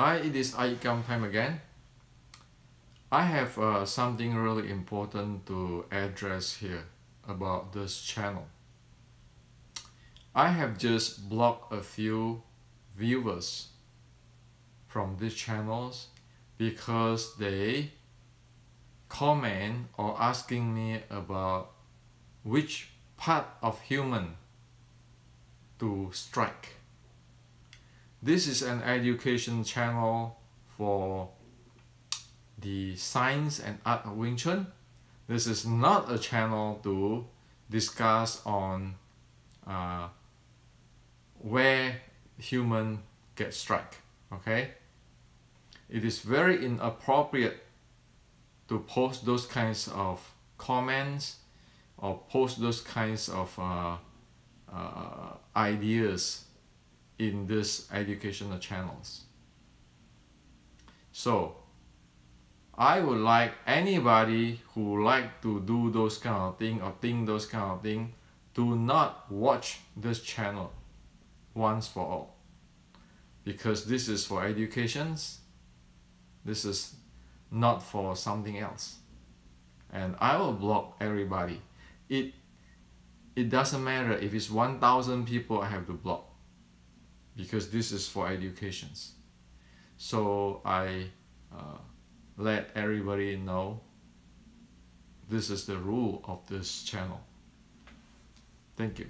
Hi, it is Aikam time again. I have uh, something really important to address here about this channel. I have just blocked a few viewers from these channels because they comment or asking me about which part of human to strike. This is an education channel for the science and art of Wing Chun. This is not a channel to discuss on uh, where human get struck. Okay, it is very inappropriate to post those kinds of comments or post those kinds of uh, uh, ideas in these educational channels. So I would like anybody who like to do those kind of thing or think those kind of thing do not watch this channel once for all. Because this is for educations. This is not for something else. And I will block everybody. It it doesn't matter if it's 1000 people I have to block because this is for educations so I uh, let everybody know this is the rule of this channel. Thank you.